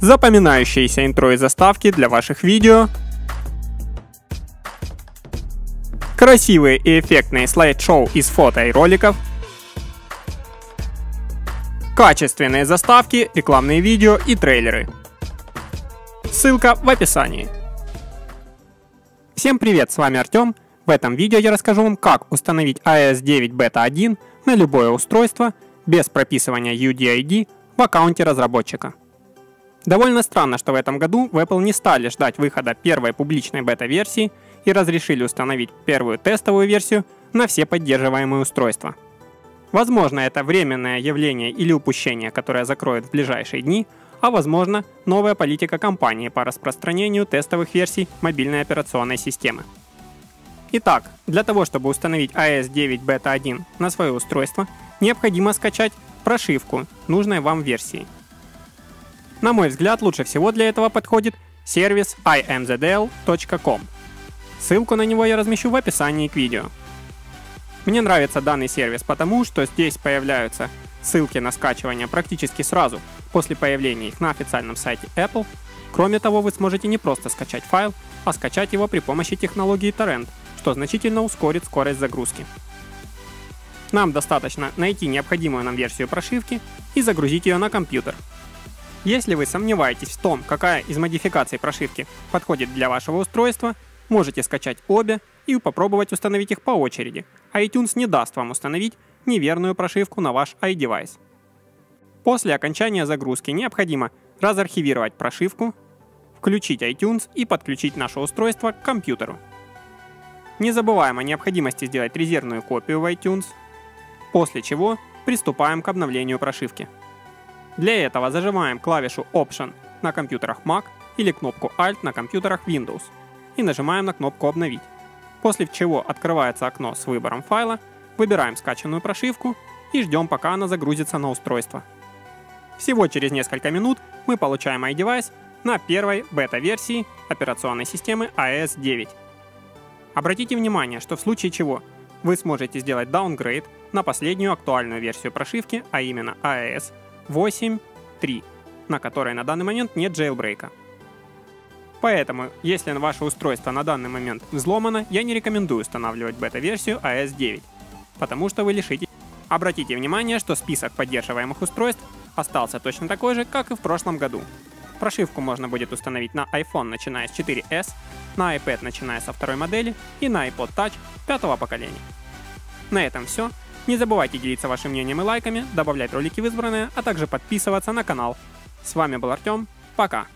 запоминающиеся интро и заставки для ваших видео, красивые и эффектные слайд-шоу из фото и роликов, качественные заставки, рекламные видео и трейлеры. Ссылка в описании. Всем привет, с вами Артем. В этом видео я расскажу вам, как установить iOS 9 Beta 1 на любое устройство без прописывания UDID в аккаунте разработчика. Довольно странно, что в этом году в Apple не стали ждать выхода первой публичной бета-версии и разрешили установить первую тестовую версию на все поддерживаемые устройства. Возможно, это временное явление или упущение, которое закроют в ближайшие дни, а возможно, новая политика компании по распространению тестовых версий мобильной операционной системы. Итак, для того, чтобы установить iOS 9 Beta 1 на свое устройство, необходимо скачать прошивку нужной вам версии – на мой взгляд, лучше всего для этого подходит сервис imzdl.com. Ссылку на него я размещу в описании к видео. Мне нравится данный сервис потому, что здесь появляются ссылки на скачивание практически сразу после появления их на официальном сайте Apple. Кроме того, вы сможете не просто скачать файл, а скачать его при помощи технологии Torrent, что значительно ускорит скорость загрузки. Нам достаточно найти необходимую нам версию прошивки и загрузить ее на компьютер – если вы сомневаетесь в том, какая из модификаций прошивки подходит для вашего устройства, можете скачать обе и попробовать установить их по очереди, iTunes не даст вам установить неверную прошивку на ваш iDevice. После окончания загрузки необходимо разархивировать прошивку, включить iTunes и подключить наше устройство к компьютеру. Не забываем о необходимости сделать резервную копию в iTunes, после чего приступаем к обновлению прошивки. Для этого зажимаем клавишу Option на компьютерах Mac или кнопку Alt на компьютерах Windows и нажимаем на кнопку «Обновить», после чего открывается окно с выбором файла, выбираем скачанную прошивку и ждем пока она загрузится на устройство. Всего через несколько минут мы получаем iDevice на первой бета-версии операционной системы iOS 9. Обратите внимание, что в случае чего вы сможете сделать downgrade на последнюю актуальную версию прошивки, а именно iOS 8.3, на которой на данный момент нет джейлбрейка. Поэтому, если ваше устройство на данный момент взломано, я не рекомендую устанавливать бета-версию AS 9, потому что вы лишитесь. Обратите внимание, что список поддерживаемых устройств остался точно такой же, как и в прошлом году. Прошивку можно будет установить на iPhone начиная с 4S, на iPad начиная со второй модели и на iPod Touch пятого поколения. На этом все. Не забывайте делиться вашим мнением и лайками, добавлять ролики в избранное, а также подписываться на канал. С вами был Артем, пока!